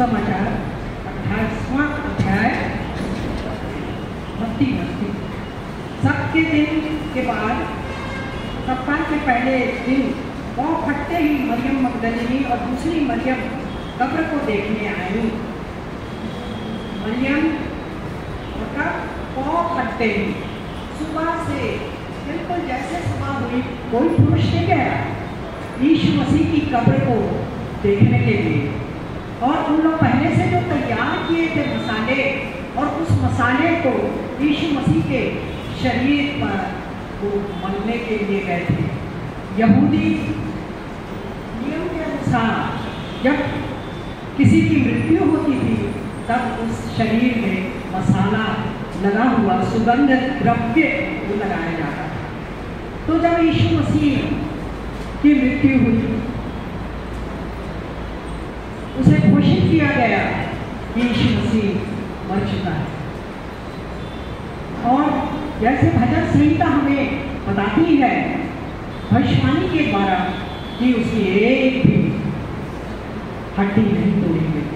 सुसमाचार अट्ठाईसवां अध्याय मत्ती मत्ती सबके दिन के बाद, सप्ताह के पहले दिन पाँव फटते ही मरियम मगदलिनी और दूसरी मरियम कब्र को देखने आई। मरियम का पाँव फटते ही सुबह से बिल्कुल जैसे सुबह हुई, कोई पुरुष नहीं गया। यीशु मसीह की कब्र को देखने के लिए। और उन लोग पहले से जो तैयार किए थे मसाले और उस मसाले को यीशु मसीह के शरीर पर वो मलने के लिए गए थे। यहूदी नियम के अनुसार जब किसी की मृत्यु होती थी, तब उस शरीर में मसाला लगा हुआ, सुगंध द्रव्य लगाया जाता था। तो जब यीशु मसीह की मृत्यु हुई उसे घोषित किया गया यीशु मसीह मर चुका है। और जैसे भजन संहिता हमें बताती है, भविष्यवाणी के द्वारा कि उसकी एक भी हड्डी नहीं तोड़ी गई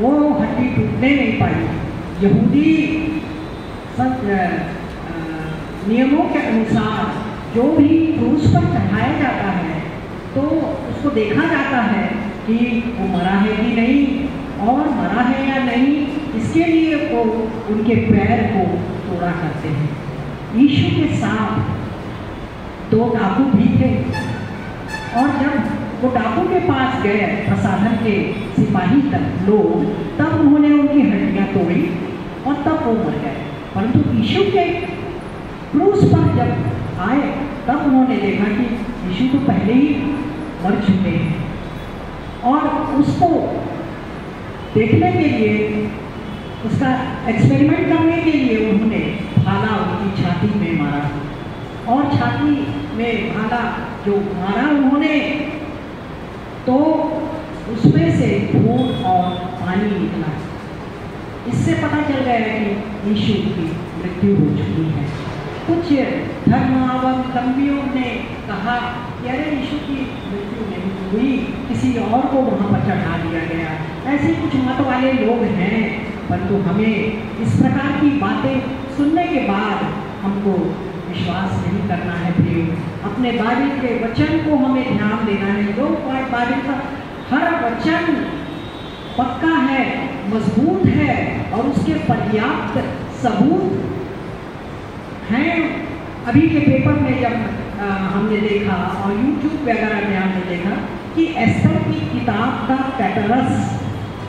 वो हड्डी टूटने नहीं पाई। यहूदी नियमों के अनुसार जो भी क्रूस पर चढ़ाया जाता है तो उसको देखा जाता है कि वो मरा है कि नहीं, और मरा है या नहीं, इसके लिए वो उनके पैर को तोड़ा करते हैं। यीशु के साथ दो डाकू भी थे, और जब वो डाकू के पास गए प्रसाधन के सिपाही तक लोग, तब उन्होंने उनकी हड्डियाँ तोड़ी और तब वो मर गए। परंतु यीशु के क्रूस पर जब आए, तब उन्होंने देखा कि यीशु तो पहले ही मर चुके हैं। उसको देखने के लिए, उसका एक्सपेरिमेंट करने के लिए उन्होंने भाला उनकी छाती में मारा। और छाती में भाला जो मारा उन्होंने तो उसमें से खून और पानी निकला। इससे पता चल गया है कि यीशु की मृत्यु हो चुकी है। कुछ धर्मावलंबियों ने कहा कि अरे यीशु की मृत्यु नहीं हुई, किसी और को वहाँ पर चढ़ा दिया गया। ऐसे कुछ मत वाले लोग हैं। परंतु हमें इस प्रकार की बातें सुनने के बाद हमको विश्वास नहीं करना है प्रिय। अपने बाइबल के वचन को हमें ध्यान देना है। जो बाइबल का हर वचन पक्का है, मज़बूत है और उसके पर्याप्त सबूत हैं। अभी के पेपर में जब हमने देखा और यूट्यूब वगैरह में हमने देखा कि एस्टर की किताब का पेपरस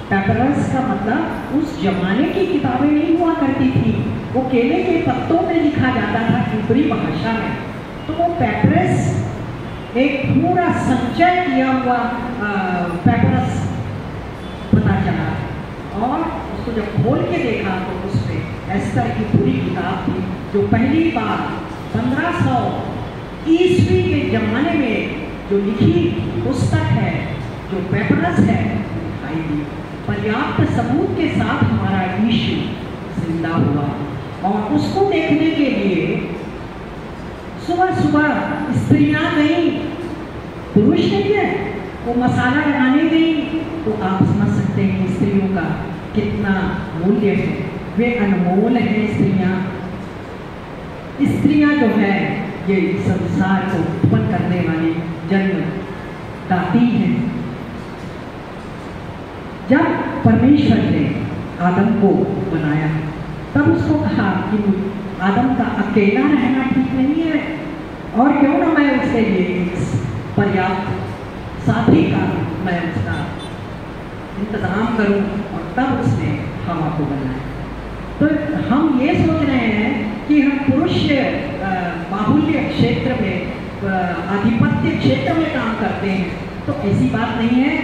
पेपरस का मतलब उस जमाने की किताबें नहीं हुआ करती थी। वो केले के पत्तों में लिखा जाता था ऊपरी भाषा में। तो वो पेपरस एक पूरा संचय किया हुआ पेपरस पता चला। और उसको जब खोल के देखा तो उस पर एस्टर की पूरी किताब थी, जो पहली बार 1500 ईस्वी के जमाने में जो लिखी पुस्तक है, जो पेपरस है दी। पर्याप्त सबूत के साथ हमारा यीशु ज़िंदा हुआ। और उसको देखने के लिए सुबह सुबह स्त्रियाँ गई, पुरुष नहीं है वो मसाला लगाने गई। तो आप समझ सकते हैं स्त्रियों का कितना मूल्य है। वे अनमोल हैं स्त्रियाँ। स्त्रियाँ जो है, ये संसार को उत्पन्न करने वाली जन्म दाती हैं। जब परमेश्वर ने आदम को बनाया तब उसको कहा कि आदम का अकेला रहना ठीक नहीं है, और क्यों ना मैं उसके लिए पर्याप्त साथी का मैं उसका इंतज़ाम करूँ, और तब उसने हवा को बनाया। तो हम ये सोच रहे हैं कि हम पुरुष बाहुल्य क्षेत्र में आधिपत्य क्षेत्र में काम करते हैं। तो ऐसी बात नहीं है।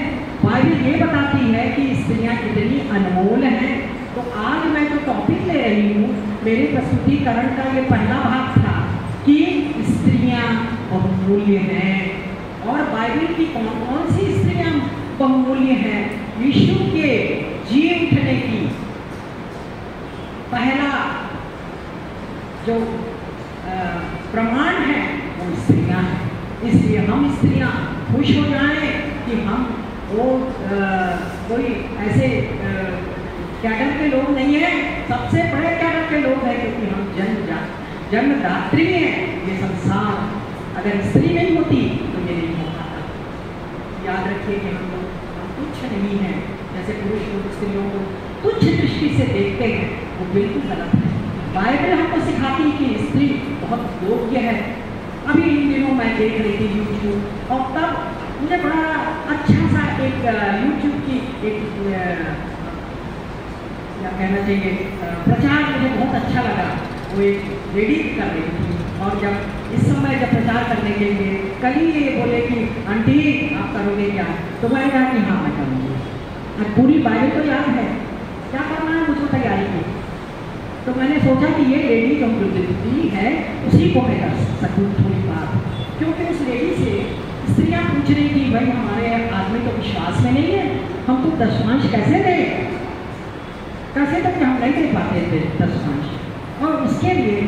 बाइबल ये बताती है कि स्त्रियाँ कितनी अनमोल हैं। तो आज मैं जो तो टॉपिक ले रही हूँ, मेरे प्रस्तुतिकरण का ये पहला भाग था कि स्त्रियाँ बहुमूल्य हैं। और बाइबल की कौन कौन सी स्त्रियाँ बहुमूल्य हैं? यीशु के जी उठने की। पहला जो प्रमाण है, वो स्त्रियाँ हैं। इसलिए हम स्त्रियाँ खुश हो जाएँ कि हम वो कोई ऐसे कैडर के लोग नहीं है। सबसे बड़े कैडर के लोग हैं क्योंकि हम जन्म जा, जन्मदात्री हैं। ये संसार अगर स्त्री नहीं होती तो ये नहीं होता पाता याद रखिए कि हम लोग तुच्छ नहीं है। जैसे पुरुष लोग, स्त्रियों को तुच्छ दृष्टि से देखते हैं, वो बिल्कुल गलत है। बाइबल हमको सिखाती है कि स्त्री बहुत योग्य है। अभी इन दिनों मैं देख रही थी यूट्यूब और तब मुझे बड़ा अच्छा सा एक यूट्यूब की एक क्या कहना चाहिए प्रचार मुझे बहुत अच्छा लगा। वो एक लेडी कर रही थी। और जब, इस समय जब प्रचार करने के लिए कल ही ये बोले कि, आंटी, आप करोगे क्या? तो मैं कहा कि हाँ मैं करूँगी। पूरी बाइबल तो याद है। क्या करना है? मुझको तैयारी की तो मैंने सोचा कि ये लेडी दी है, उसी को मैं कर सकूँ थोड़ी बात क्योंकि उस लेडी से स्त्रियाँ पूछ रही थी, भाई, हमारे आदमी तो विश्वास में नहीं है। हम तो दशमांश कैसे दें? कैसे तक हम नहीं दे पाते थे दशमांश? और उसके लिए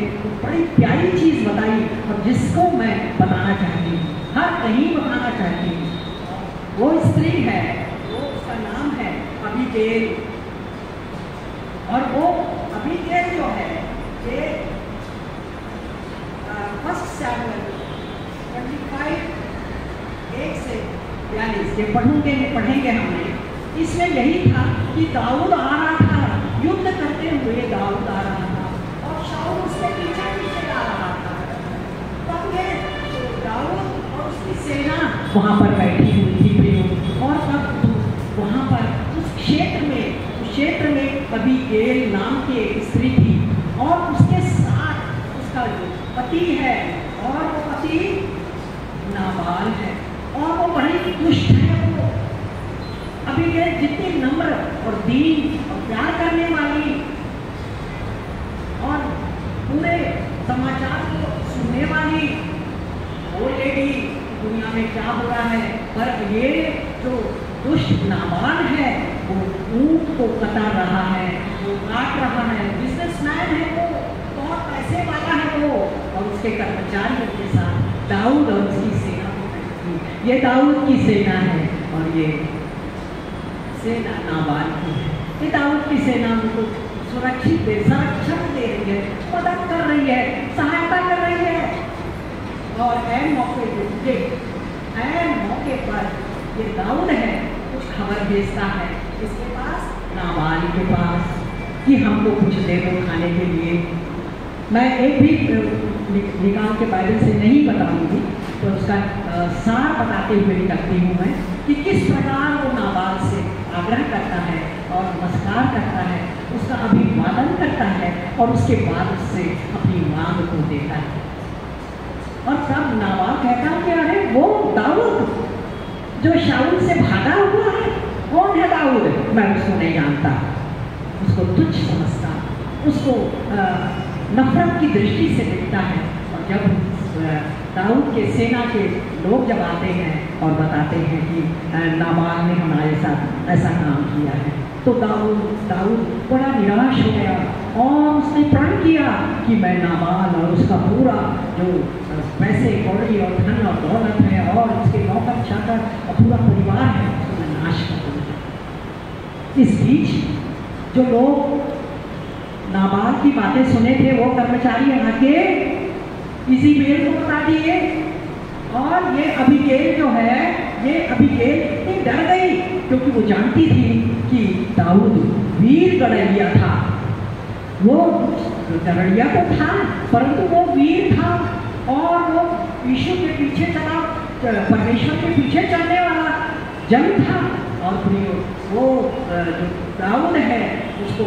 बड़ी प्यारी चीज़ बताई और जिसको मैं बताना चाहती हूँ, हर कहीं बताना चाहती हूँ, वो स्त्री है, वो उसका नाम है अभिजेल और वो अभी ये जो है ये फ़र्स्ट सैमुअल ट्वेंटी फाइव एक से बयालीस, ये पढ़ोगे पढ़ेंगे हमने। इसमें यही था कि दाऊद आ रहा था, युद्ध करते हुए दाऊद आ रहा था, और शाऊल उसके पीछे पीछे आ रहा था। तब ये दाऊद और उसकी सेना वहाँ पर बैठी हुई थी और तब वहाँ पर उस क्षेत्र में क्षेत्र में कभी गेल नाम की एक स्त्री थी और उसके साथ उसका जो पति है और वो पति नाबाल है और वो बड़ी दुष्ट है वो। अभी ये जितनी नम्र और दीन और प्यार करने वाली और पूरे समाचार को सुनने वाली वो लेडी दुनिया में क्या हो रहा है? पर ये जो दुष्ट नाबाल है वो ऊँट को कतर रहा है, वो काट रहा है। बिजनेसमैन है वो, बहुत पैसे वाला है वो। और उसके कर्मचारियों के साथ दाऊद और उसकी सेना को ये दाऊद की सेना है और ये सेना नाबाल की है। ये दाऊद की सेना उनको सुरक्षित दे, संरक्षण दे रही है, मदद कर रही है, सहायता कर रही है। और एन मौके मौके पर ये दाऊद है, कुछ खबर भेजता है। इसके पास? नाबाल के पास, कि हमको कुछ दे दो खाने के लिए। मैं एक भी निकाल के बाइबल से नहीं बताऊँगी तो उसका सार बताते हुए निकलती हूँ मैं, कि किस प्रकार वो नाबाल से आग्रह करता है और नमस्कार करता है, उसका अभिवादन करता है, और उसके बाद उससे अपनी मांग को देता है। और तब नाबाल कहता है? कि अरे वो दाऊद, जो शाउल से भागा हुआ है। कौन है दाऊद मैं उसको नहीं जानता उसको तुच्छ समझता उसको नफरत की दृष्टि से देखता है और जब दाऊद के सेना के लोग जब आते हैं और बताते हैं कि नाबाल ने हमारे साथ ऐसा काम किया है तो दाऊद दाऊद बड़ा निराश हो गया और उसने प्रण किया कि मैं नाबाल और उसका पूरा जो पैसे कौड़ी और धन और दौलत है और उसके नौकर चाकर और पूरा परिवार है उसको मैं नाश कर इस बीच जो लोग नाबाल की बातें सुने थे, वो कर्मचारी आके इसी बेल को बता दिए। और ये अभिगेल जो है, ये अभिगेल डर गई, क्योंकि वो जानती थी कि दाऊद वीर गड़ैया था। वो गड़ैया तो था, परंतु वो वीर था। और वो यीशु के पीछे चला, परमेश्वर के पीछे चलने वाला जन था। और प्रियो वो जो दाऊद है, उसको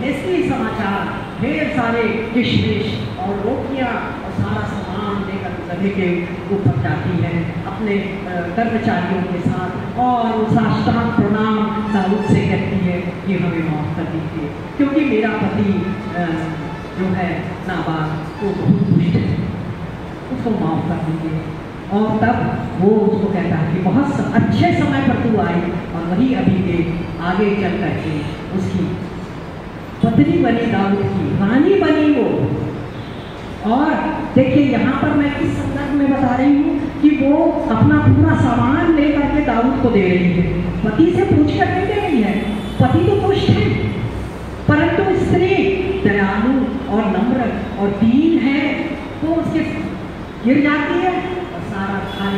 भेजती समाचार, ढेर सारे किशमिश और रोटियाँ और सारा सामान लेकर गधे के ऊपर जाती है अपने कर्मचारियों के साथ और साष्टांग प्रणाम दाऊद से कहती है कि हमें माफ़ कर दीजिए, क्योंकि मेरा पति जो है नाबाद, वो बहुत दुष्ट है। उसको माफ़ कर दीजिए। और तब वो उसको कहता है कि बहुत अच्छे समय पर तू आई और वही अभी के आगे चल करके उसकी पत्नी बनी, दाऊद की रानी बनी वो। और देखिए, यहाँ पर मैं इस संदर्भ में बता रही हूँ कि वो अपना पूरा सामान लेकर के दाऊद को दे रही है। पति से पूछ कर नहीं दे रही है। पति तो खुश है, परंतु स्त्री दयालु और नम्र और दीन है तो उसके गिर जाती है।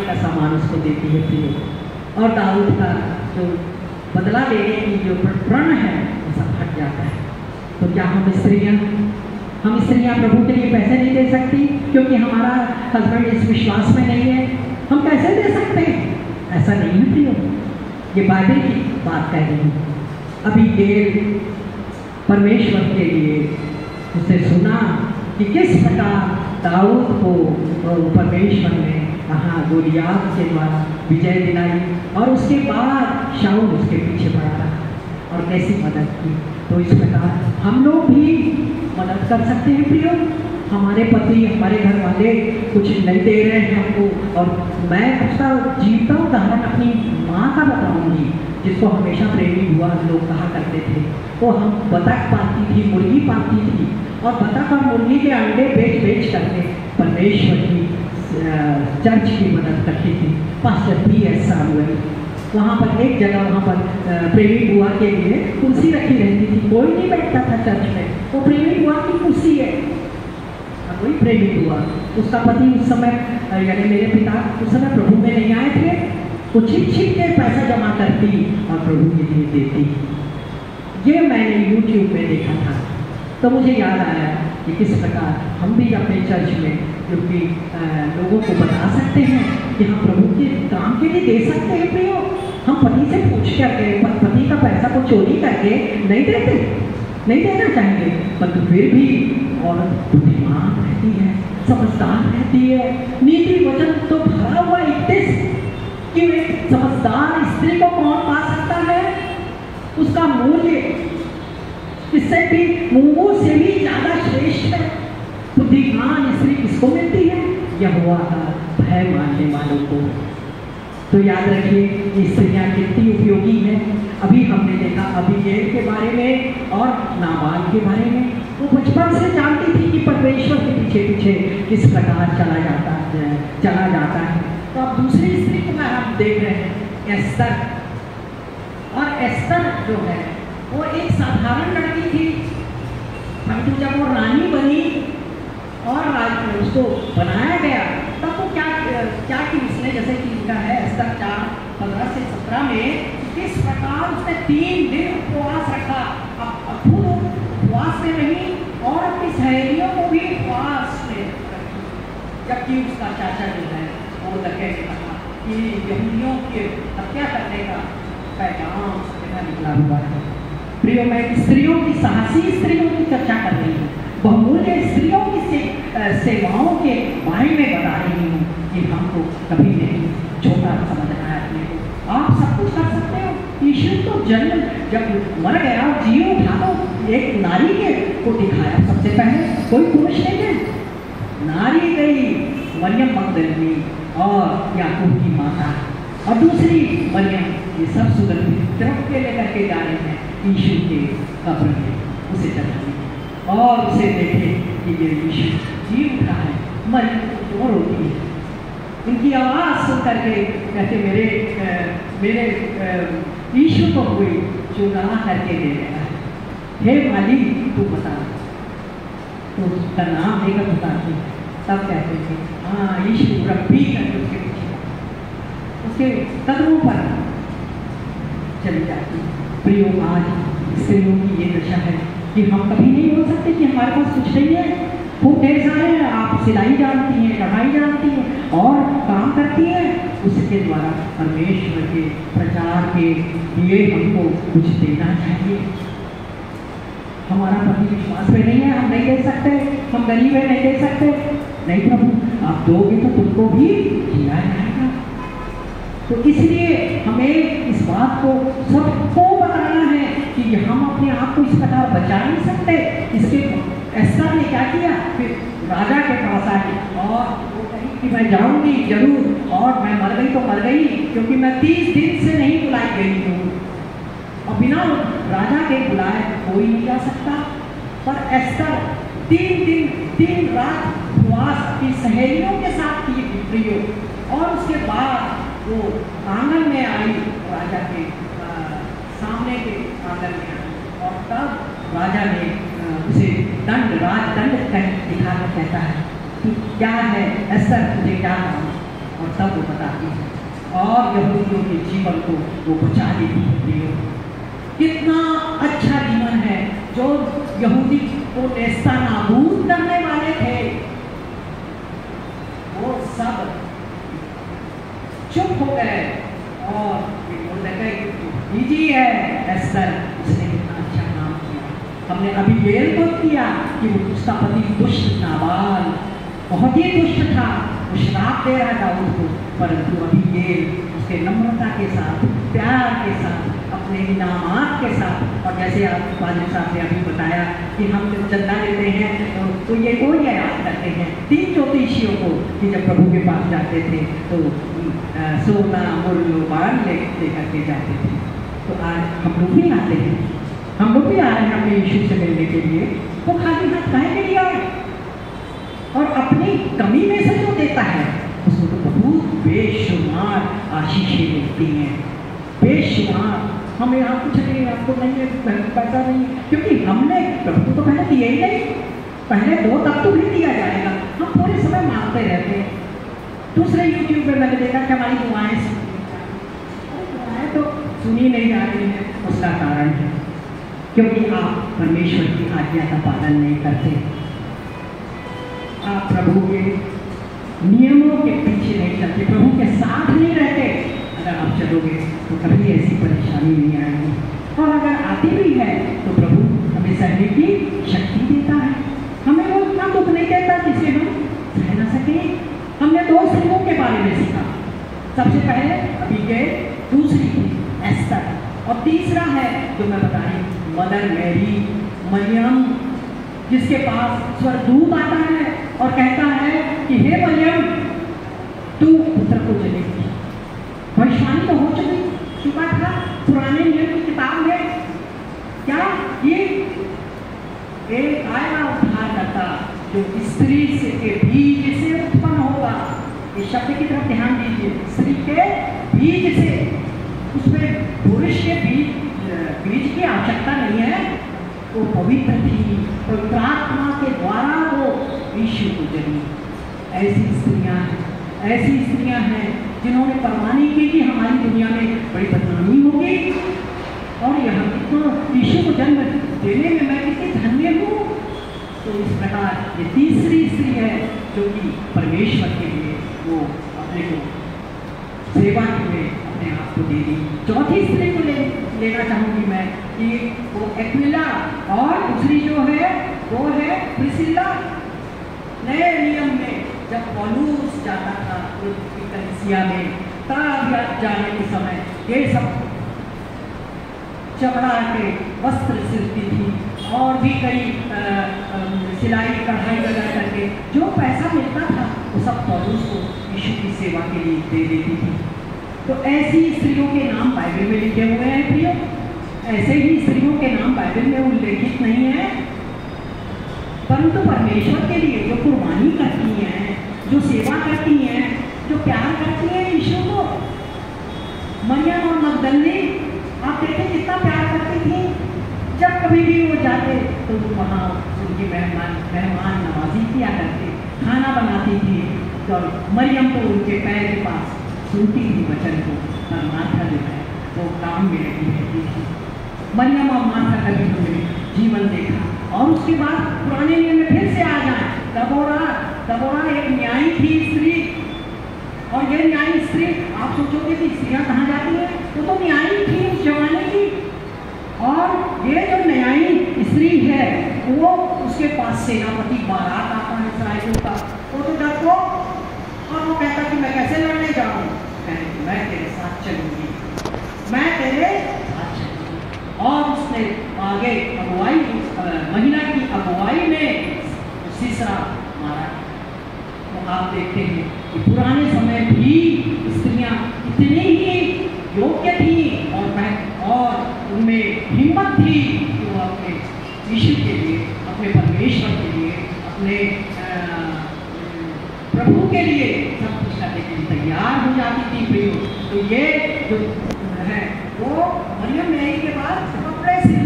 खाने का सामान उसको देती है प्रियो और दाऊद का जो बदला लेने की जो प्रण है, वो सब हट जाता है। तो क्या हम स्त्रियाँ हम स्त्रियाँ प्रभु के लिए पैसे नहीं दे सकती? क्योंकि हमारा हस्बैंड इस विश्वास में नहीं है। हम कैसे दे सकते हैं। ऐसा नहीं है प्रियो। ये बाइबल की बात कह रही हूँ। अभी गेल परमेश्वर के लिए उसे सुना कि किस प्रकार दाऊद को परमेश्वर ने कहा द्वारा विजय दिलाई और उसके बाद शाउल उसके पीछे पड़ा रहा और कैसी मदद की। तो इस प्रकार हम लोग भी मदद कर सकते हैं, प्रियो। हमारे पति, हमारे घर वाले कुछ नहीं दे रहे हैं हमको और मैं उसका जीवता उदाहरण अपनी माँ का बताऊँगी, जिसको हमेशा प्रेमी हुआ लोग कहा करते थे। वो हम बतख पाती थी, मुर्गी पाती थी और बतख और मुर्गी के अंडे बेच बेच करके परमेश्वर की चर्च की मदद करती थी, पास्टर पी एस सामुएल। वहाँ पर एक जगह वहाँ पर प्रेमी बुआ के लिए कुर्सी रखी रहती थी। कोई नहीं बैठता था चर्च में। वो प्रेमी बुआ की कुर्सी है। कोई प्रेमी हुआ। उसका पति उस समय यानी मेरे पिता उस समय प्रभु में नहीं आए थे। वो छिप छिप के पैसा जमा करती और प्रभु के लिए देती। ये मैंने यूट्यूब में देखा था। तो मुझे याद आया कि किस प्रकार हम भी अपने चर्च में क्योंकि लोगों को बता सकते हैं कि हम प्रभु के काम के लिए दे सकते हैं प्रियो हम पति से पूछ करके, पति का पैसा को चोरी करके नहीं देते, नहीं देना चाहिए परंतु फिर भी औरत बुद्धिमान रहती है, समझदार रहती है। नीति वचन तो भरा हुआ इतने कि समझदार स्त्री को कौन पा सकता है? उसका मूल्य, इससे भी मूंगों से भी ज़्यादा श्रेष्ठ है। बुद्धिमान स्त्री किसको मिलती है? यह हुआ था भय मानने वालों को। तो याद रखिए स्त्रियाँ कितनी उपयोगी हैं। अभी हमने देखा अभिजेल के बारे में और नाबाल के बारे में। वो बचपन से जानती थी कि परमेश्वर के पीछे पीछे किस प्रकार चला जाता है, चला जाता है। तो अब दूसरी स्त्री को हम देख रहे हैं, एस्तर। और एस्तर जो है, वो एक साधारण लड़की थी। परंतु जब वो रानी बनी और राज उसको बनाया गया, तब वो क्या क्या कि उसने, जैसे कि लिखा है स्तर चार, पंद्रह से सत्रह में, किस प्रकार उसने तीन दिन उपवास रखा? खुद उपवास में रही और अपनी सहेलियों को भी उपवास में जबकि उसका चाचा जो है, वो लगे कहा कि यहूदियों के हत्या करने का पैगाम उसके निकला हुआ है। प्रियो, मैं स्त्रियों की, साहसी स्त्रियों की चर्चा कर रही हूँ। बहुमूल्य स्त्रियों की से, सेवाओं के बारे में बता रही हूँ कि हमको कभी नहीं छोटा समझना है अपने को। आप सब कुछ कर सकते हो। ईश्वर तो जन्म जब मर गया और जीव उठा तो एक नारी के को दिखाया सबसे पहले। कोई पुरुष नहीं है। नारी गई मरियम मकदलनी और याकूब की माता। और दूसरी मरियम ये सब सुगंधित के लेकर के जा रहे हैं। ईश्वर के कब्र में उसे चढ़ाने और उसे देखे कि ये यीशु जी उठा है मर तो रोती है। इनकी आवाज़ सुन करके कहते मेरे आ, मेरे यीशु को कोई चुना करके दे देगा हे। मालिक तू बता। तो उसका नाम लेकर बताती तब कहते थे हाँ यीशु रब्बी करके उसके पीछे उसके कदमों पर चली जाती। प्रियो आज स्त्रियों की ये दशा है। कि हम कभी नहीं बोल सकते कि हमारे पास कुछ नहीं है। खूब ढेर सारे हैं आप सिलाई जानती हैं, कढ़ाई जानती हैं और काम करती हैं। उसके द्वारा परमेश्वर के प्रचार के लिए हमको कुछ देना चाहिए। हमारा पति विश्वास में नहीं है, हम नहीं दे सकते, हम गरीब है, नहीं दे सकते। नहीं प्रभु, आप दोगे तो तुमको भी जिया जाएगा। तो इसलिए हमें इस बात को सबको बताना है कि हम अपने आप को इस प्रकार बचा नहीं सकते। इसके ऐसा ने क्या किया? फिर राजा के पास आई और वो कही कि मैं जाऊँगी ज़रूर, और मैं मर गई तो मर गई, क्योंकि मैं तीस दिन से नहीं बुलाई गई हूँ। और बिना राजा के बुलाए कोई नहीं जा सकता। पर एस्तर तीन दिन, तीन रात उपवास की सहेलियों के साथ की प्रयोग और उसके बाद वो आँगन में आई राजा के। सामने के आँगन में और तब राजा ने उसे दंड, राज दंड दिखाकर कहता है कि क्या है ऐसा तुझे क्या काम? और तब वो बताती है, और यहूदियों के जीवन को वो बचा लेती है कितना अच्छा जीवन है जो यहूदी को नेस्ता नाबूद करने वाले थे। वो सब चुप हो गए, और इजी है एस्तर उसने कितना अच्छा काम किया। हमने अभी गेल को किया कि उसका पति दुष्ट नाबाल बहुत ही दुष्ट था। वो शराब दे रहा था उसको परंतु अभी गेल उसके नम्रता के साथ प्यार के साथ अपने इनामात के साथ और जैसे आप वाजिब साहब ने अभी बताया कि हम जब चंदा लेते हैं तो, तो ये वो याद करते हैं तीन ज्योतिषियों को कि जब प्रभु के पास जाते थे तो सोना मुर्लो बाण ले लेकर के जाते थे। तो आज हम लोग भी आते हैं। हम लोग भी आ रहे हैं अपने यीशु से मिलने के लिए। वो खाली हाथ काहे के लिए आए और अपनी कमी में से जो देता है उसको तो बहुत बेशुमार आशीषें मिलती हैं। बेशुमार। हमें यहाँ कुछ नहीं, आपको नहीं है पैसा नहीं। क्योंकि हमने प्रभु तो पहले दिए ही नहीं। पहले दो तब तो भी दिया जाएगा। हम पूरे समय मांगते रहते हैं। दूसरे यूट्यूब पे मैंने देखा कि हमारी दुआएँ तो सुनी नहीं जा रही है, उसका कारण है। क्योंकि आप परमेश्वर की आज्ञा का पालन नहीं करते। आप प्रभु के नियमों के पीछे नहीं चलते, प्रभु के साथ नहीं रहते। अगर आप चलोगे तो कभी ऐसी परेशानी नहीं आएगी। और अगर आती भी है तो प्रभु हमें सहने की शक्ति देता है। हमें वो इतना दुख नहीं देता जिसे हम सह ना सके। हमने दो स्त्रियों के बारे में सीखा। सबसे पहले अभी के दूसरी थी एस्तर और तीसरा है जो मैं बताएँ मदर मैरी मरियम जिसके पास स्वरदूत आता है और कहता है कि हे मरियम तू पुत्र को जनेगी भविष्यवाणी तो हो चुकी चुका था पुराने नियम की किताब में क्या ये एक आएगा उद्धार करता जो स्त्री से के बीज से उत्पन्न होगा इस शब्द की तरफ़ ध्यान दीजिए स्त्री के बीज से उसमें पुरुष के बीज बीज की आवश्यकता नहीं है वो पवित्र थी पवित्र आत्मा के द्वारा वो यीशु को जनी ऐसी स्त्रियाँ हैं ऐसी स्त्रियाँ हैं जिन्होंने परवानी की कि हमारी दुनिया में बड़ी बदनामी होगी और यहाँ कितना यीशु को जन्म देने में मैं कितनी धन्य हूँ। तो इस प्रकार ये तीसरी स्त्री है जो कि परमेश्वर के लिए वो अपने को सेवा के लिए अपने आप को दे दी चौथी स्त्री को ले, लेना चाहूँगी मैं कि वो एक्विला और दूसरी जो है, वो है प्रिसिल्ला नए जब पॉलूस जाता था कलिसिया में तब जाने के समय, ये सब चमड़ा के वस्त्र सिलती थी, और भी कई सिलाई, कढ़ाई वगैरह करके, जो पैसा मिलता था, वो सब पौलूस को यीशु की सेवा के लिए दे देती थी। तो ऐसी स्त्रियों के नाम बाइबल में लिखे हुए हैं, प्रियो। ऐसे ही स्त्रियों के नाम बाइबल में उल्लेखित नहीं है, परंतु परमेश्वर के लिए जो कुर्बानी करती हैं जो सेवा करती हैं, जो प्यार करती है यीशु को। मरियम और मगदलनी आप देखें कितना प्यार करती थी। जब कभी भी वो जाते तो वहाँ उनकी मेहमान मेहमान नवाजी किया करते, खाना बनाती थी। और मरियम को उनके पैर के पास सुनती थी वचन को और माथा जो है, वो काम में लगी रहती थी। मरियम और माथा का भी हमने जीवन देखा, और उसके बाद पुराने नियम में फिर से आ जाए। दबोरा दबोरा एक न्यायी थी स्त्री। और ये न्यायी स्त्री, आप सोचोगे कि स्त्रियाँ कहाँ जाती हैं? वो तो न्यायी थी उस जमाने की। और ये जो न्यायी स्त्री है, वो उसके पास सेनापति बारात आता है इसराइलों का। वो तो डर को और वो कहता कि मैं कैसे लड़ने जाऊँ? मैं तेरे साथ चलूँगी। मैं तेरे साथ चलूँगी। और उसने आगे अगुवाई महिला की अगुवाई में सीसरा मारा तो आप देखते हैं कि पुराने समय भी स्त्रियाँ इतनी ही योग्य थी और मैं और उनमें हिम्मत थी कि वो अपने यीशु के लिए, अपने परमेश्वर के लिए, अपने प्रभु के लिए सब कुछ करने के लिए तैयार हो जाती थी प्रियो तो ये जो है, वो मरियम नई के बाद कपड़े सिलने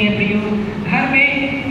em abril. Amém.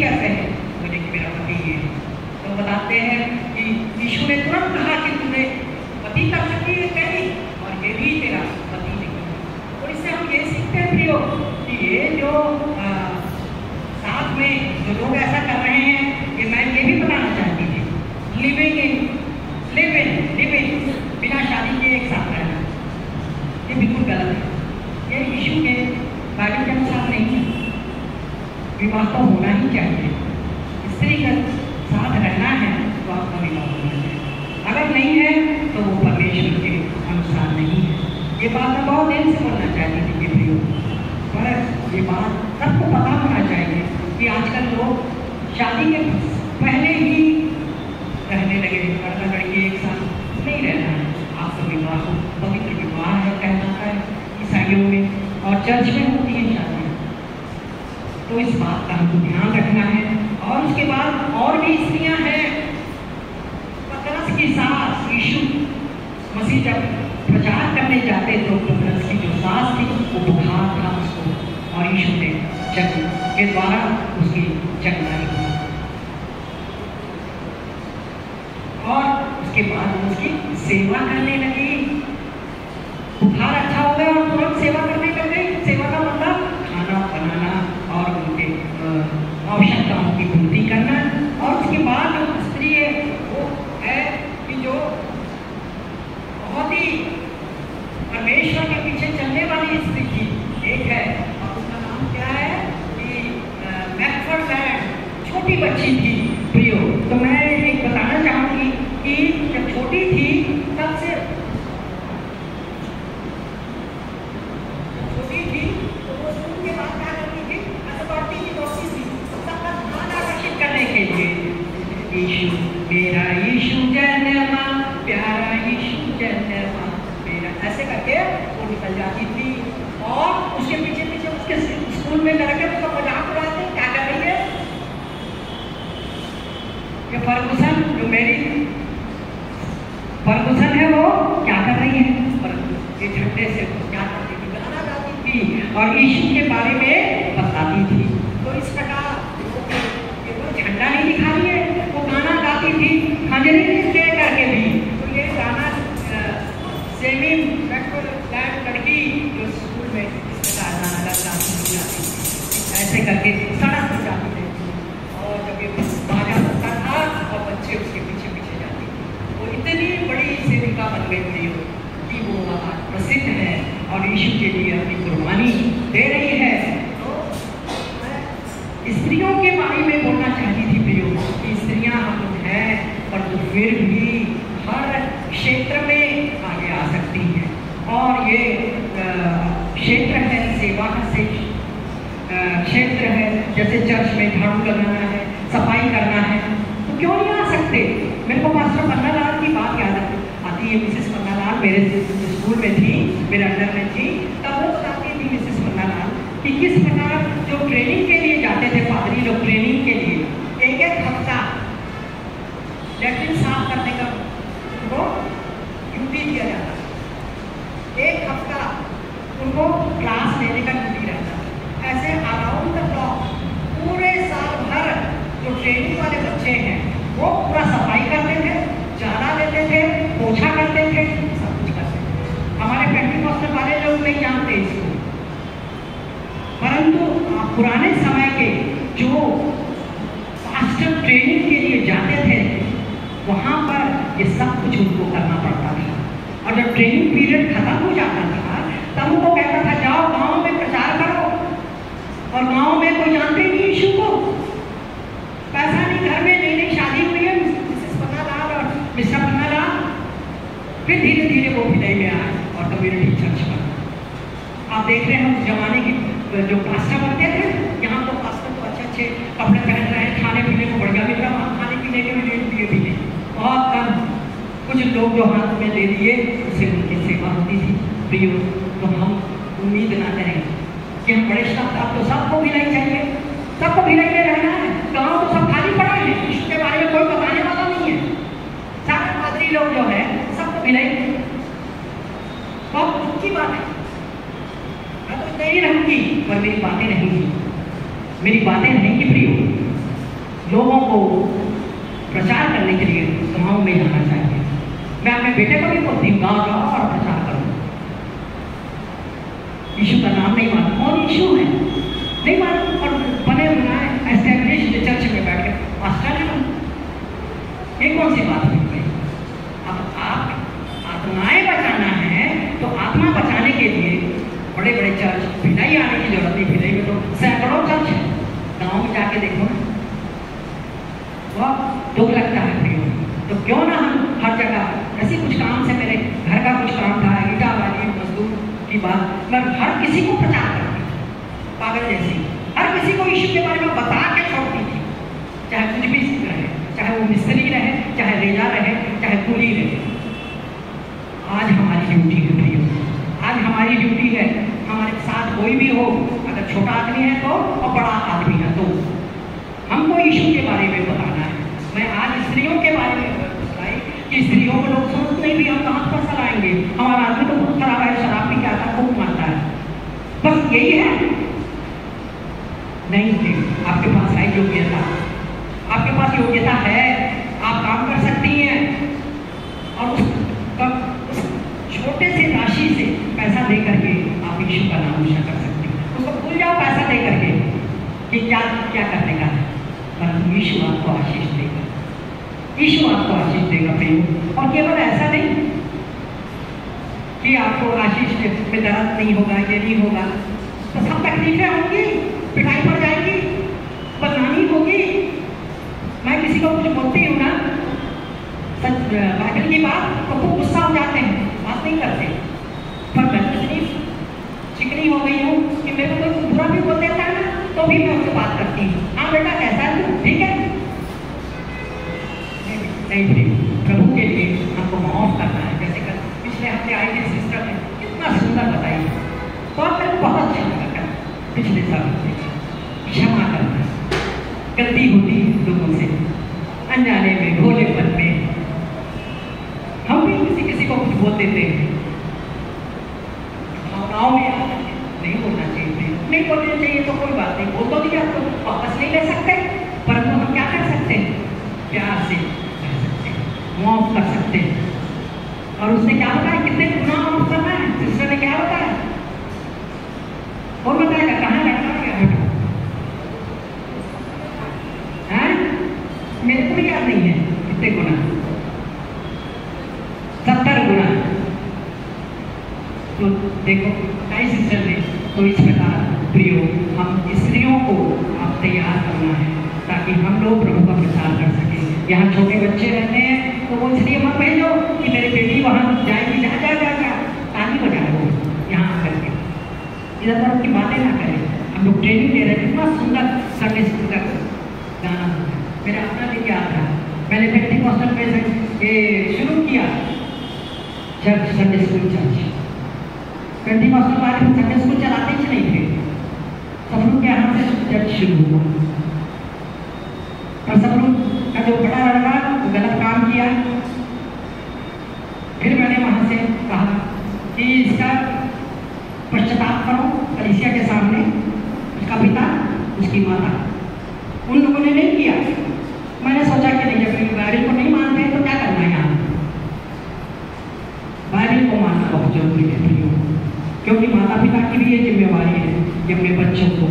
कैसे है? मुझे कि मेरा पति तो बताते हैं दर्शन रिएक्शन होती जाते हैं। तो इस बात का हमको ध्यान रखना है। और उसके बाद और भी स्त्रियाँ हैं। पतरस के साथ यीशु मसीह जब प्रचार करने जाते तो पतरस की जो सास थी, वो बुखार था उसको। और यीशु ने जग के द्वारा उसकी जगनाई और उसके बाद उसकी सेवा करने लगी। में लड़के तो मज़ाक उड़ाते, क्या कर रही है? ये जो मेरी है वो क्या कर रही है? ये झंडे से क्या कर रही और यीशु के बारे में क्षेत्र है, जैसे चर्च में झाड़ू लगाना है, सफ़ाई करना है तो क्यों नहीं आ सकते? मेरे को मास्टर पन्ना लाल की बात याद आती है मिसेस पन्ना लाल मेरे स्कूल में थी, मेरे अंडर में थी, तब वो बताती थी मिसेस पन्नालाल कि किस प्रकार जो ट्रेनिंग के पुराने समय के जो मास्टर ट्रेनिंग के लिए जाते थे, वहाँ पर ये सब कुछ उनको करना पड़ता था। और जब ट्रेनिंग पीरियड खत्म हो जाता था, तब उनको कहता था, जाओ गाँव में प्रचार करो। और गाँव में कोई जानते नहीं इशू को। पैसा नहीं, घर में नई नई शादी हुई है। मिसेस पन्नालाल और मिस्टर पन्नालाल। फिर धीरे धीरे वो भी नहीं गया और कम्युनिटी चर्च बना आप देख रहे हैं, उस जमाने की जो पास्टर बनते थे, यहाँ तो पास्टर तो अच्छे अच्छे कपड़े पहन रहे हैं, खाने पीने को बढ़िया मिल रहा वहाँ खाने पीने के भी दिए भी नहीं बहुत कम कुछ लोग जो हाथ में ले दिए उससे उनकी सेवा होती थी। प्रियो तो हम उम्मीद ना करें कि हम बड़े शब्द अब तो सबको भिलाई चाहिए। सबको भिलाई में रहना है। गाँव तो सब खाली पड़ा है। इसके बारे में कोई बताने वाला नहीं है। सारे पादरी लोग जो है, सबको भिलाई। बहुत ऊँची बात है। तो नहीं रहूँगी। पर मेरी बातें नहीं की मेरी बातें नहीं की प्रियो। लोगों को प्रचार करने के लिए गाँव में जाना चाहिए। मैं अपने बेटे को भी बोलती हूँ गाँव जाओ और प्रचार करो यीशु का नाम नहीं मालूम कौन यीशु है? नहीं मालूम और बने बनाए एस्टेब्लिश चर्च में बैठ के मास्टर है ये कौन सी बात हुई भाई अब आप आत्माएँ बचाना है तो आत्मा बचाने के लिए बड़े बड़े चर्च भिलाई आने की ज़रूरत नहीं भिलाई में तो सैकड़ों चर्च है गाँव में जाके देखो ना, बहुत दुख लगता है फिर तो क्यों ना हम हर जगह, ऐसी कुछ काम से मेरे घर का कुछ काम था, ईटा वाली मजदूर की बात, मैं हर किसी को प्रचार करती पागल जैसी। हर किसी को ईश्वर के बारे में बता के छोड़ती थी। चाहे कुछ भी रहे, चाहे वो मिस्त्री रहे, चाहे रेजा रहे, चाहे कुली रहे। आज हमारी ड्यूटी है प्रिय आज हमारी ड्यूटी है, हमारे साथ कोई भी हो अगर छोटा आदमी है तो और बड़ा आदमी है तो। हमको ईश्वर के बारे में बताना है। मैं आज स्त्रियों के बारे में बताई कि स्त्रियों को लोग सोच नहीं भी हम कहाँ पर चलाएँगे? हमारा आदमी तो बहुत खराब है, शराब भी क्या था खूब मानता है। बस यही है। नहीं जी आपके पास है योग्यता। आपके पास योग्यता है आप काम कर सकती हैं और उस, उस छोटे से राशि से पैसा दे करके आप यीशु का नाम ऊँचा कर सकते हैं उसको भूल जाओ पैसा दे करके कि क्या करने का? परंतु यीशु आपको आशीष देगा। ईश्वर आपको आशीष देगा, प्रेम। और केवल ऐसा नहीं कि आपको आशीष में दर्द नहीं होगा, ये नहीं होगा। तो सब तकलीफें होंगी, पिटाई पड़ जाएगी, बदनामी होगी। मैं किसी को कुछ बोलती हूँ ना, सच, बाइबल की बात तो खूब गुस्सा हो जाते हैं। बात नहीं करते। पर मैं इतनी चिकनी हो गई हूँ कि मेरे को कोई बुरा भी बोल देता है ना। तो भी मैं उससे बात करती हूँ। हाँ बेटा कैसा है तू, ठीक है? नहीं थी प्रभु के लिए हमको माफ़ करना है, जैसे कल पिछले हफ़्ते आई थी सिस्टर ने कितना सुंदर बताई बहुत मेरे बहुत अच्छा लगा पिछले साल क्षमा करना गलती होती लोगों से। अनजाने में भोलेपन में हम भी किसी किसी को कुछ बोल देते हैं भावनाओं में नहीं बोलना बोलना चाहिए तो कोई बात नहीं। बोल तो दिया तो वापस नहीं ले सकते, परंतु हम क्या कर सकते हैं? प्यार से माफ़ कर सकते हैं। और उसने क्या बताया? कितने गुना माफ़ करना है? सिस्टर ने क्या बताया? और बताएगा कहाँ रखना क्या है? मेरे को याद नहीं है कितने गुना सत्तर गुना तो देखो कई सिस्टर ने तो इस प्रकार प्रियो हम स्त्रियों को आप तैयार करना है ताकि हम लोग प्रभु का प्रचार कर सकें यहाँ छोटे बच्चे हैं तो वो इसलिए मत भेजो कि मेरी बेटी वहाँ जाएगी जा जा जा जा ताली बजा वो यहाँ आकर के इधर उधर की बातें ना करें हम लोग ट्रेनिंग दे रहे हैं कितना सुंदर संडे स्कूल का गाना मेरा अपना दिन याद था मैंने व्यक्ति कौशल में से ये शुरू किया church Sunday school church twenty Kaushal वाले संडे स्कूल चलाते ही नहीं थे सब लोग के यहाँ से चर्च शुरू हुआ और सब लोग का जो बड़ा लड़का गलत काम किया फिर मैंने वहाँ से कहा कि इसका पश्चाताप करो कलिसिया के सामने उसका पिता उसकी माता उन लोगों ने नहीं किया मैंने सोचा कि नहीं जब बाइबल को नहीं मानते तो क्या करना है यहाँ बाइबल को मानना बहुत ज़रूरी है क्योंकि माता पिता की भी ये जिम्मेवारी है, कि अपने बच्चों को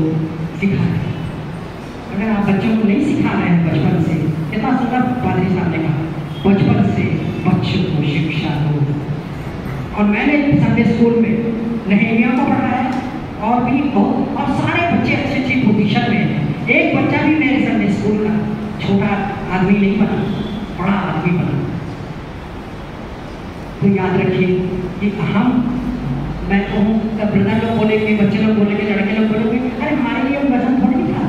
सिखाएँ। अगर आप बच्चों को नहीं सिखा रहे हैं बचपन से कितना सुंदर पादरी साहब ने कहा, बचपन से बच्चों को शिक्षा दो। और मैंने संडे स्कूल में नहेमिया को पढ़ाया, और भी बहुत, और सारे बच्चे अच्छी अच्छी पोजिशन में एक बच्चा भी मेरे संडे स्कूल का छोटा आदमी नहीं बना, बड़ा आदमी बना। तो याद रखिए कि हम मैं कहूँ तब ब्रदर लोग बोलेंगे बच्चे लोग बोलेंगे लड़के लोग बोलेंगे अरे हमारे लिए वज़न थोड़ी था।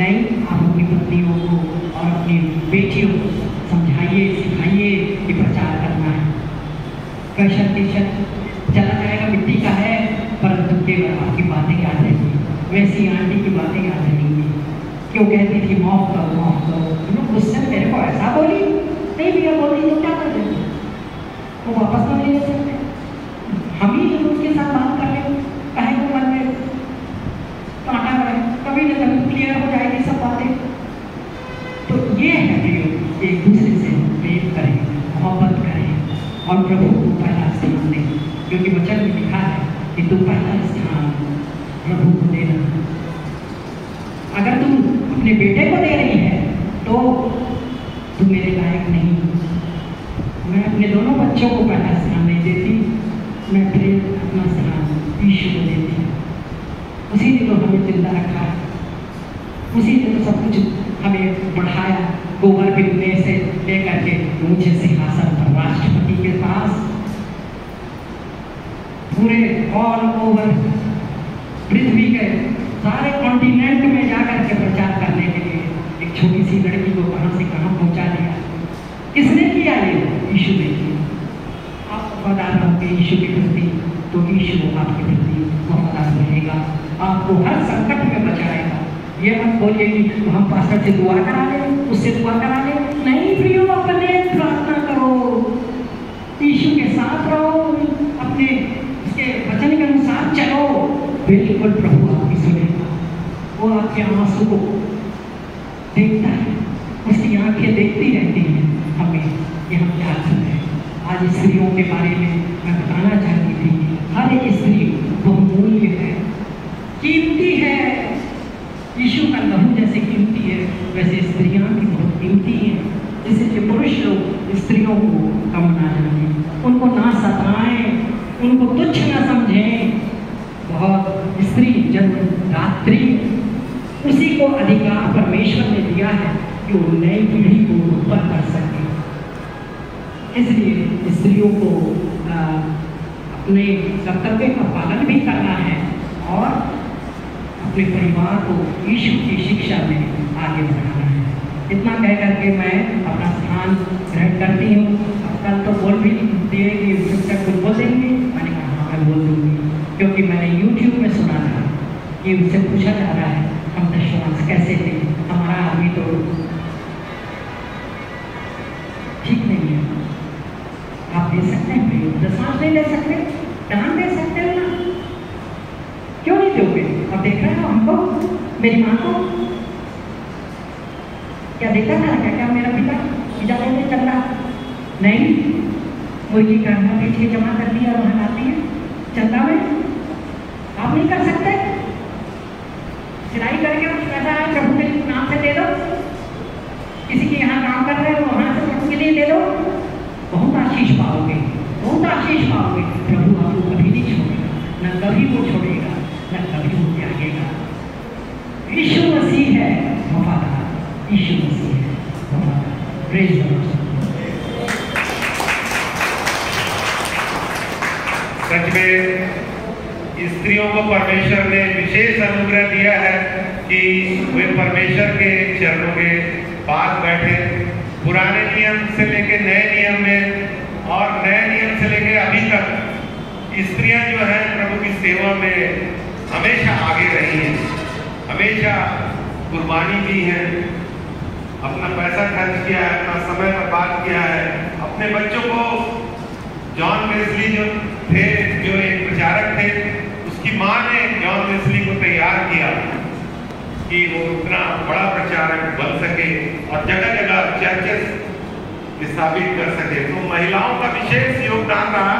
नहीं, आप अपनी पत्नियों को और अपनी बेटियों को समझाइए, सिखाइए कि प्रचार करना है। कैसा टी शर्ट चला जाएगा मिट्टी का है परंतु केवल आपकी बातें याद रहेंगी वैसी आंटी की बातें याद रहेंगी क्यों कहती थी मौत करो मौत करो गुस्से मेरे को ऐसा बोली नहीं भैया बोली तो क्या कर देते वो वापस तो नहीं ले सकते हम ही जब उसके साथ बात कर ले कहे को मन में कांटा रहे कभी न कभी क्लियर हो जाएगी सब बातें तो ये है प्रियो एक दूसरे से प्रेम करें मोहब्बत करें और प्रभु को पहला स्थान दे क्योंकि वचन में लिखा है कि तुम पहला स्थान प्रभु को देना अगर तुम अपने बेटे को दे रही है तो तुम मेरे लायक नहीं मैं अपने दोनों बच्चों को पहला स्थान नहीं देती मैं प्रेम अपना स्थान ईश्वर को देती उसी ने तो हमें ज़िंदा रखा है उसी ने तो सब कुछ हमें बढ़ाया गोबर बिकने से लेकर के ऊँचे सिंहासन पर राष्ट्रपति के पास पूरे ऑल ओवर पृथ्वी के सारे कॉन्टिनेंट में जाकर के प्रचार करने के लिए एक छोटी सी लड़की को कहाँ से कहाँ पहुँचा दिया। किसने किया ये? यीशु ने किया। आप वफादार रहोगे यीशु के प्रति तो यीशु आपके प्रति वफादार रहेगा। आपको हर संकट में बचाएगा। ये मत बोलिए कि हम पास्टर से दुआ करा लें उससे दुआ करा लें नहीं, प्रियो अपने प्रार्थना करो यीशु के साथ रहो अपने उसके वचन के अनुसार चलो बिल्कुल प्रभु आपकी सुनेगा आपके आँसू को देखता है उसकी आँखें देखती रहती हैं हमें कि हम क्या कर रहे हैं आज स्त्रियों के बारे में मैं बताना चाहती थी हर एक स्त्री बहुमूल्य है कीमती है यीशु का लहू जैसे कीमती है वैसे स्त्रियाँ भी बहुत कीमती हैं जैसे कि पुरुष लोग स्त्रियों को कम ना जाने उनको ना सताएँ उनको तुच्छ ना समझें बहुत स्त्री जन्म रात्रि उसी को अधिकार परमेश्वर ने दिया है कि वो नई पीढ़ी को उत्पन्न कर सके इसलिए स्त्रियों को आ, अपने कर्तव्य का पालन भी करना है और अपने परिवार को ईश्वर की शिक्षा में आगे बढ़ाना है इतना कह करके मैं अपना स्थान ग्रहण करती हूँ। कल तो बोल भी दिए कि शिक्षक कुछ बोल देंगे मैंने कहा हाँ मैं बोल दूँगी। क्योंकि मैंने यूट्यूब में सुना था कि उससे पूछा जा रहा है, हम दशवांश कैसे थे? हमारा आदमी तो ठीक नहीं है। आप दे सकते हैं प्रियो दशवांश नहीं ले सकते दान दे सकते हैं ना। क्यों नहीं दोगे? अब देख रहे हो हमको? मेरी माँ को? क्या देखा था क्या क्या मेरा पिता पिता कहते चल रहा नहीं मुर्गी का अंडा बेच के जमा कर दिया और वहाँ लाती है चंदा में आप नहीं कर सकते सिलाई करके पैसा प्रभु के नाम से दे दो किसी के यहाँ काम कर रहे हो वहाँ से प्रभु के लिए दे दो बहुत आशीष पाओगे बहुत आशीष पाओगे प्रभु आपको कभी नहीं छोड़ेगा न कभी वो छोड़ेगा न कभी वो त्यागेगा यीशु मसीह है वफादार यीशु वफादार सच में स्त्रियों को परमेश्वर ने विशेष अनुग्रह दिया है कि वे परमेश्वर के चरणों के पास बैठे, पुराने नियम से लेके नए नियम में और नए नियम से लेके अभी तक स्त्रियाँ जो है प्रभु की सेवा में हमेशा आगे रही हैं, हमेशा कुर्बानी दी है। अपना पैसा खर्च किया है, अपना समय बर्बाद किया है, अपने बच्चों को जॉन वेस्ली जो थे, जो एक प्रचारक थे, उसकी माँ ने जॉन वेस्ली को तैयार किया कि वो उतना बड़ा प्रचारक बन सके और जगह जगह चर्चेस स्थापित कर सके। तो महिलाओं का विशेष योगदान रहा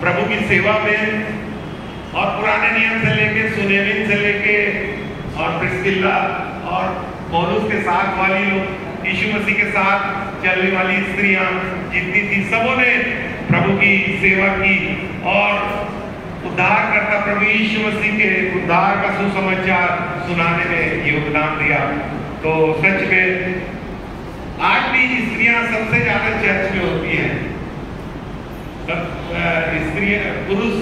प्रभु की सेवा में और पुराने नियम से लेके सुनेमिन से लेके और प्रिस्किल्ला और पौलुस के साथ वाली लोग यीशु मसीह के साथ चलने वाली स्त्रियाँ जितनी थी, सबों ने प्रभु की सेवा की। और उद्धार करता प्रभु यीशु मसीह के उद्धार का सुसमाचार सुनाने में योगदान दिया। तो सच में, आज भी स्त्रियाँ सबसे ज़्यादा चर्च में होती हैं। सब स्त्रियाँ पुरुष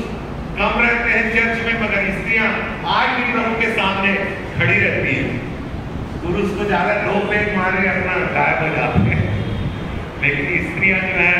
कम रहते हैं चर्च में, मगर स्त्रियाँ आज भी प्रभु के सामने खड़ी रहती हैं। पुरुष को ज़्यादा दो पेट मारे अपना गायब हो जाते स्त्रियाँ जो है